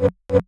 you.